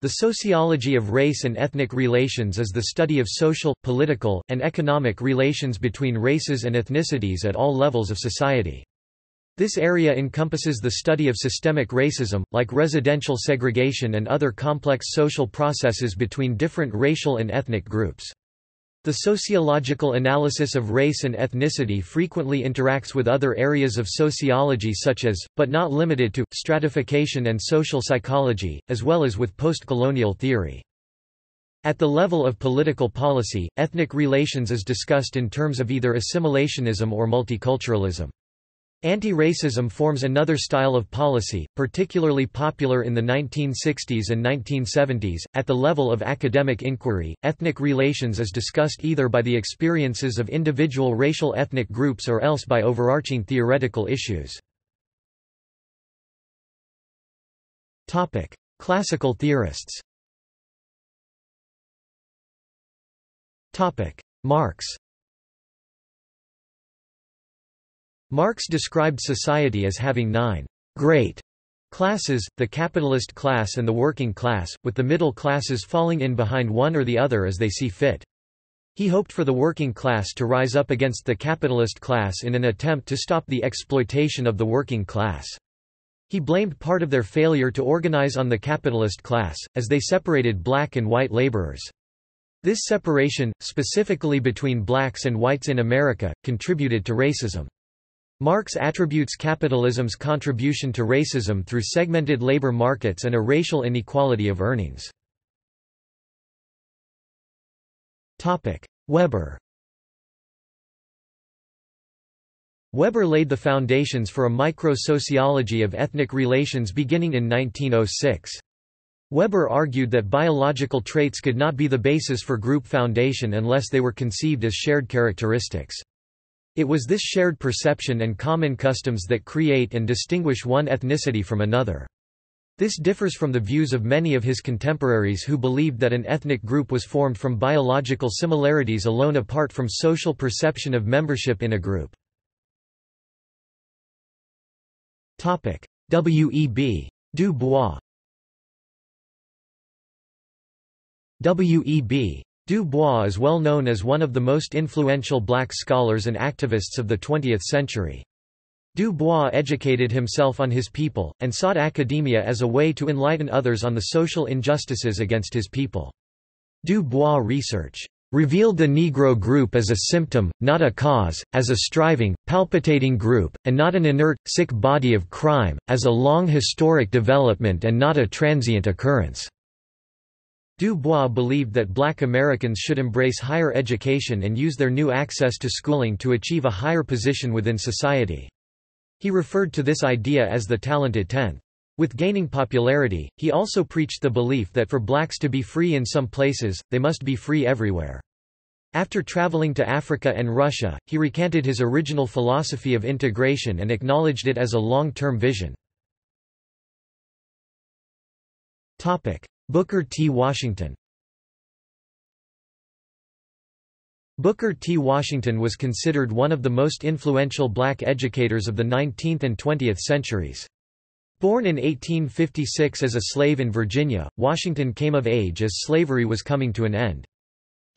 The sociology of race and ethnic relations is the study of social, political, and economic relations between races and ethnicities at all levels of society. This area encompasses the study of systemic racism, like residential segregation and other complex social processes between different racial and ethnic groups. The sociological analysis of race and ethnicity frequently interacts with other areas of sociology such as, but not limited to, stratification and social psychology, as well as with post-colonial theory. At the level of political policy, ethnic relations is discussed in terms of either assimilationism or multiculturalism. Anti-racism forms another style of policy, particularly popular in the 1960s and 1970s. At the level of academic inquiry, ethnic relations is discussed either by the experiences of individual racial ethnic groups or else by overarching theoretical issues. Topic: Classical theorists. Topic: Marx. Marx described society as having nine great classes, the capitalist class and the working class, with the middle classes falling in behind one or the other as they see fit. He hoped for the working class to rise up against the capitalist class in an attempt to stop the exploitation of the working class. He blamed part of their failure to organize on the capitalist class, as they separated black and white laborers. This separation, specifically between blacks and whites in America, contributed to racism. Marx attributes capitalism's contribution to racism through segmented labor markets and a racial inequality of earnings. Weber Weber laid the foundations for a micro-sociology of ethnic relations beginning in 1906. Weber argued that biological traits could not be the basis for group foundation unless they were conceived as shared characteristics. It was this shared perception and common customs that create and distinguish one ethnicity from another. This differs from the views of many of his contemporaries who believed that an ethnic group was formed from biological similarities alone apart from social perception of membership in a group. W. E. B. Du Bois W. Du Bois is well known as one of the most influential black scholars and activists of the 20th century. Du Bois educated himself on his people, and sought academia as a way to enlighten others on the social injustices against his people. Du Bois research revealed the Negro group as a symptom, not a cause, as a striving, palpitating group, and not an inert, sick body of crime, as a long historic development and not a transient occurrence. Du Bois believed that black Americans should embrace higher education and use their new access to schooling to achieve a higher position within society. He referred to this idea as the talented tenth. With gaining popularity, he also preached the belief that for blacks to be free in some places, they must be free everywhere. After traveling to Africa and Russia, he recanted his original philosophy of integration and acknowledged it as a long-term vision. Booker T. Washington Booker T. Washington was considered one of the most influential black educators of the 19th and 20th centuries. Born in 1856 as a slave in Virginia, Washington came of age as slavery was coming to an end.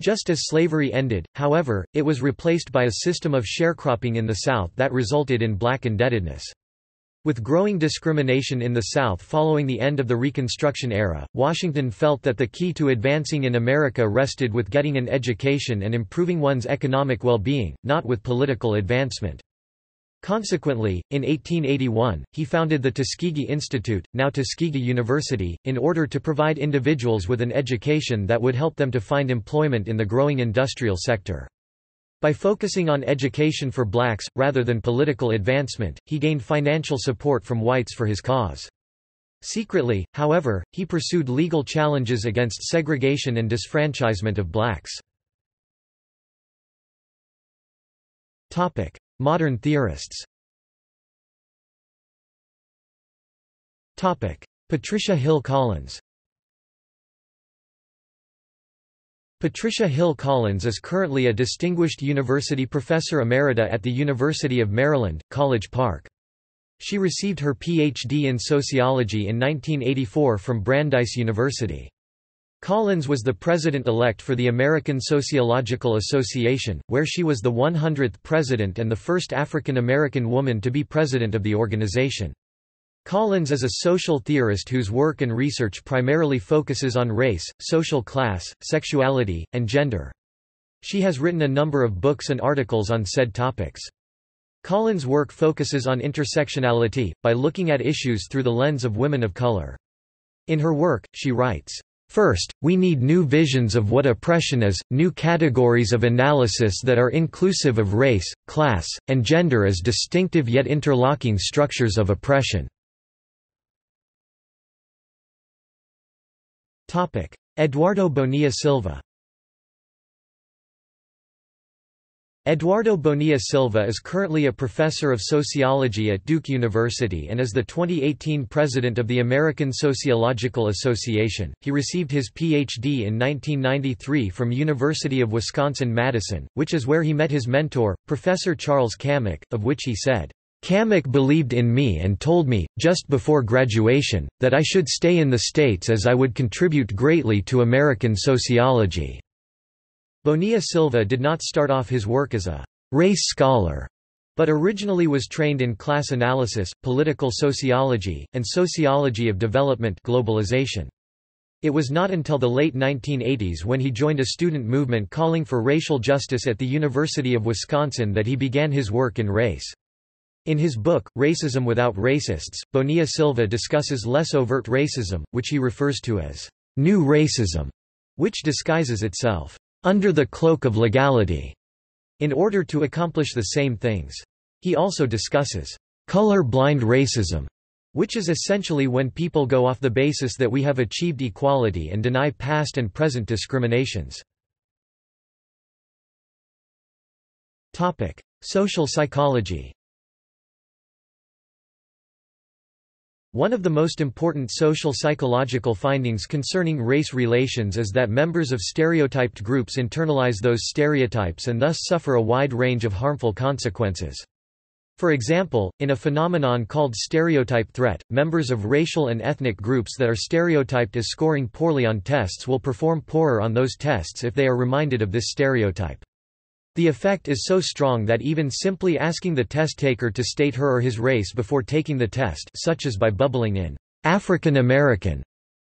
Just as slavery ended, however, it was replaced by a system of sharecropping in the South that resulted in black indebtedness. With growing discrimination in the South following the end of the Reconstruction era, Washington felt that the key to advancing in America rested with getting an education and improving one's economic well-being, not with political advancement. Consequently, in 1881, he founded the Tuskegee Institute, now Tuskegee University, in order to provide individuals with an education that would help them to find employment in the growing industrial sector. By focusing on education for blacks, rather than political advancement, he gained financial support from whites for his cause. Secretly, however, he pursued legal challenges against segregation and disfranchisement of blacks. Modern theorists Patricia Hill Collins Patricia Hill Collins is currently a Distinguished University Professor Emerita at the University of Maryland, College Park. She received her Ph.D. in sociology in 1984 from Brandeis University. Collins was the president-elect for the American Sociological Association, where she was the 100th president and the first African American woman to be president of the organization. Collins is a social theorist whose work and research primarily focuses on race, social class, sexuality, and gender. She has written a number of books and articles on said topics. Collins' work focuses on intersectionality, by looking at issues through the lens of women of color. In her work, she writes, First, we need new visions of what oppression is, new categories of analysis that are inclusive of race, class, and gender as distinctive yet interlocking structures of oppression. Eduardo Bonilla Silva Eduardo Bonilla Silva is currently a professor of sociology at Duke University and is the 2018 president of the American Sociological Association. He received his PhD in 1993 from University of Wisconsin-Madison, which is where he met his mentor, Professor Charles Camic, of which he said, Camic believed in me and told me, just before graduation, that I should stay in the States as I would contribute greatly to American sociology. Bonilla Silva did not start off his work as a race scholar, but originally was trained in class analysis, political sociology, and sociology of development globalization. It was not until the late 1980s when he joined a student movement calling for racial justice at the University of Wisconsin that he began his work in race. In his book, Racism Without Racists, Bonilla Silva discusses less overt racism, which he refers to as new racism, which disguises itself under the cloak of legality, in order to accomplish the same things. He also discusses color-blind racism, which is essentially when people go off the basis that we have achieved equality and deny past and present discriminations. Topic: Social psychology. One of the most important social psychological findings concerning race relations is that members of stereotyped groups internalize those stereotypes and thus suffer a wide range of harmful consequences. For example, in a phenomenon called stereotype threat, members of racial and ethnic groups that are stereotyped as scoring poorly on tests will perform poorer on those tests if they are reminded of this stereotype. The effect is so strong that even simply asking the test taker to state her or his race before taking the test such as by bubbling in African American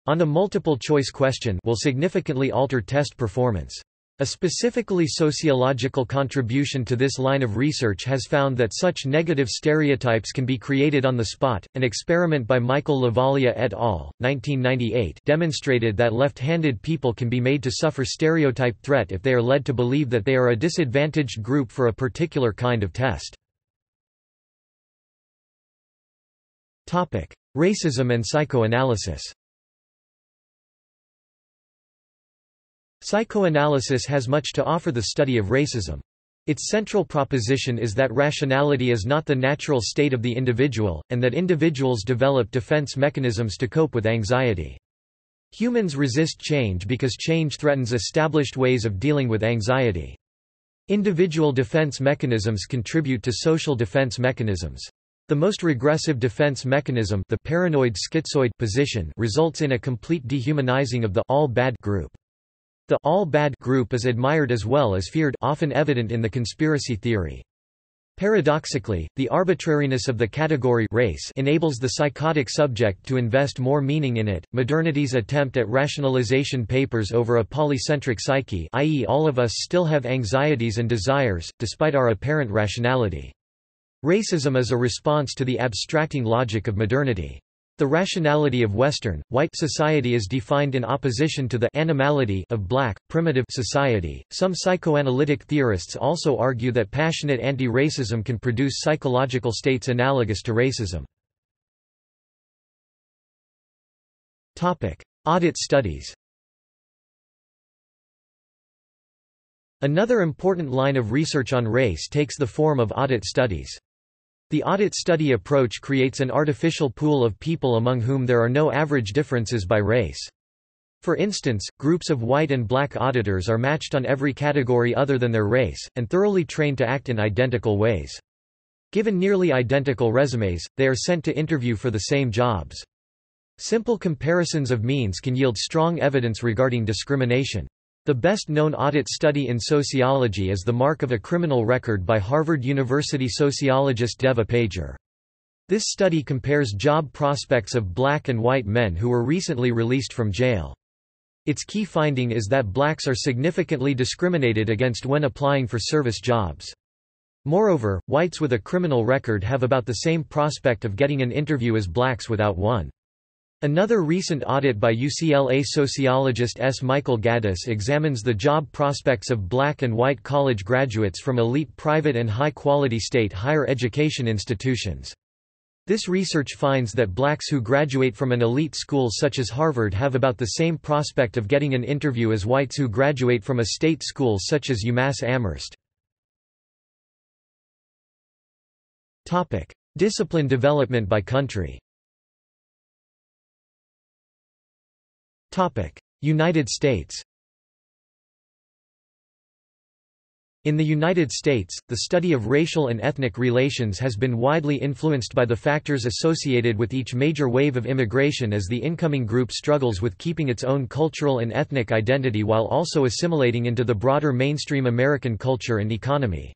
on a multiple-choice question will significantly alter test performance. A specifically sociological contribution to this line of research has found that such negative stereotypes can be created on the spot. An experiment by Michael Lovaglia et al. 1998 demonstrated that left-handed people can be made to suffer stereotype threat if they are led to believe that they are a disadvantaged group for a particular kind of test. Topic: Racism and psychoanalysis. Psychoanalysis has much to offer the study of racism. Its central proposition is that rationality is not the natural state of the individual, and that individuals develop defense mechanisms to cope with anxiety. Humans resist change because change threatens established ways of dealing with anxiety. Individual defense mechanisms contribute to social defense mechanisms. The most regressive defense mechanism the paranoid schizoid position results in a complete dehumanizing of the all bad group. The all bad group is admired as well as feared often evident in the conspiracy theory. Paradoxically, the arbitrariness of the category race enables the psychotic subject to invest more meaning in it. Modernity's attempt at rationalization papers over a polycentric psyche, i.e., all of us still have anxieties and desires, despite our apparent rationality. Racism is a response to the abstracting logic of modernity. The rationality of Western, white society is defined in opposition to the animality of black, primitive society. Some psychoanalytic theorists also argue that passionate anti-racism can produce psychological states analogous to racism. Topic: Audit studies. Another important line of research on race takes the form of audit studies. The audit study approach creates an artificial pool of people among whom there are no average differences by race. For instance, groups of white and black auditors are matched on every category other than their race, and thoroughly trained to act in identical ways. Given nearly identical resumes, they are sent to interview for the same jobs. Simple comparisons of means can yield strong evidence regarding discrimination. The best-known audit study in sociology is The Mark of a Criminal Record by Harvard University sociologist Devah Pager. This study compares job prospects of black and white men who were recently released from jail. Its key finding is that blacks are significantly discriminated against when applying for service jobs. Moreover, whites with a criminal record have about the same prospect of getting an interview as blacks without one. Another recent audit by UCLA sociologist S. Michael Gaddis examines the job prospects of black and white college graduates from elite private and high-quality state higher education institutions. This research finds that blacks who graduate from an elite school such as Harvard have about the same prospect of getting an interview as whites who graduate from a state school such as UMass Amherst. Discipline development by country United States In the United States, the study of racial and ethnic relations has been widely influenced by the factors associated with each major wave of immigration as the incoming group struggles with keeping its own cultural and ethnic identity while also assimilating into the broader mainstream American culture and economy.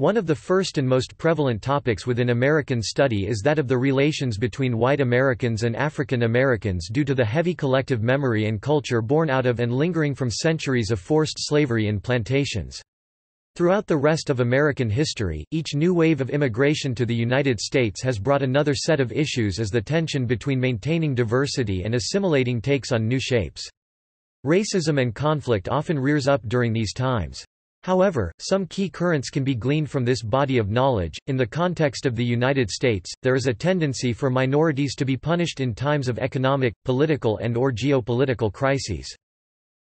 One of the first and most prevalent topics within American study is that of the relations between white Americans and African Americans due to the heavy collective memory and culture born out of and lingering from centuries of forced slavery in plantations. Throughout the rest of American history, each new wave of immigration to the United States has brought another set of issues as the tension between maintaining diversity and assimilating takes on new shapes. Racism and conflict often rears up during these times. However, some key currents can be gleaned from this body of knowledge. In the context of the United States, there is a tendency for minorities to be punished in times of economic, political and or geopolitical crises.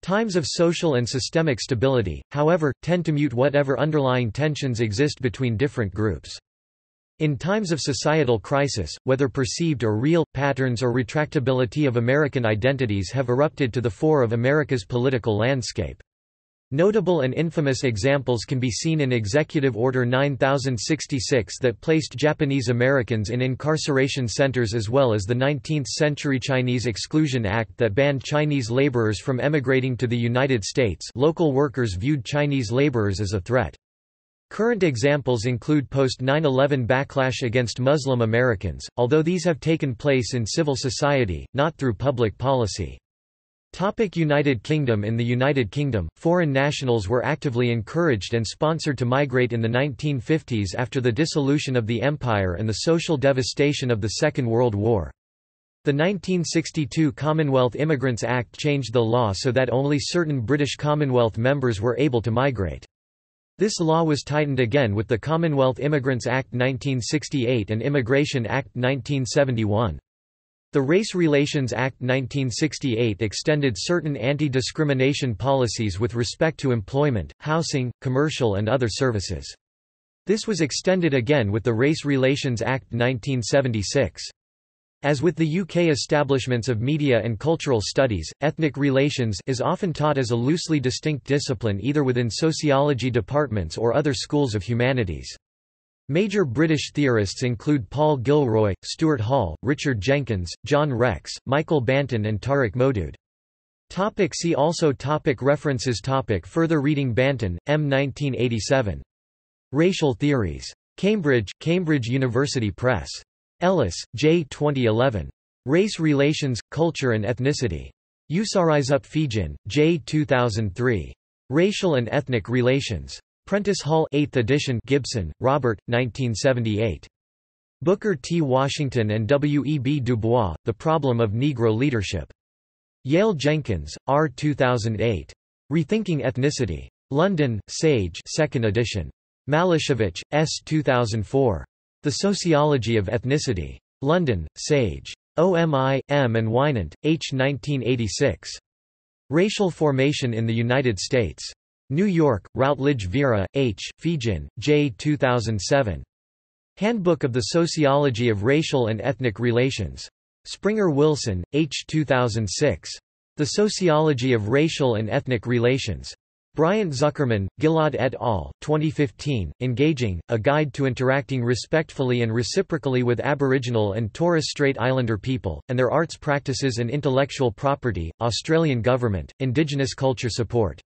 Times of social and systemic stability, however, tend to mute whatever underlying tensions exist between different groups. In times of societal crisis, whether perceived or real, patterns or retractability of American identities have erupted to the fore of America's political landscape. Notable and infamous examples can be seen in Executive Order 9066 that placed Japanese Americans in incarceration centers as well as the 19th-century Chinese Exclusion Act that banned Chinese laborers from emigrating to the United States local workers viewed Chinese laborers as a threat. Current examples include post-9-11 backlash against Muslim Americans, although these have taken place in civil society, not through public policy. Topic United Kingdom In the United Kingdom, foreign nationals were actively encouraged and sponsored to migrate in the 1950s after the dissolution of the empire and the social devastation of the Second World War. The 1962 Commonwealth Immigrants Act changed the law so that only certain British Commonwealth members were able to migrate. This law was tightened again with the Commonwealth Immigrants Act 1968 and Immigration Act 1971. The Race Relations Act 1968 extended certain anti-discrimination policies with respect to employment, housing, commercial and other services. This was extended again with the Race Relations Act 1976. As with the UK establishments of media and cultural studies, ethnic relations is often taught as a loosely distinct discipline either within sociology departments or other schools of humanities. Major British theorists include Paul Gilroy, Stuart Hall, Richard Jenkins, John Rex, Michael Banton and Tariq Modood. Topic see also topic References topic Further reading Banton, M. 1987. Racial Theories. Cambridge, Cambridge University Press. Ellis, J. 2011. Race Relations, Culture and Ethnicity. Usarizeup Feagin, J. 2003. Racial and Ethnic Relations. Prentice Hall 8th edition Gibson, Robert, 1978. Booker T. Washington and W. E. B. Du Bois, The Problem of Negro Leadership. Yale Jenkins, R. 2008. Rethinking Ethnicity. London, Sage 2nd edition. Maleševič, S. 2004. The Sociology of Ethnicity. London, Sage. OMI, M. and Winant, H. 1986. Racial Formation in the United States. New York, Routledge Vera, H., Feagin, J. 2007. Handbook of the Sociology of Racial and Ethnic Relations. Springer Wilson, H. 2006. The Sociology of Racial and Ethnic Relations. Bryant Zuckermann, Ghil'ad et al., 2015, Engaging, A Guide to Interacting Respectfully and Reciprocally with Aboriginal and Torres Strait Islander People, and Their Arts Practices and Intellectual Property, Australian Government, Indigenous Culture Support.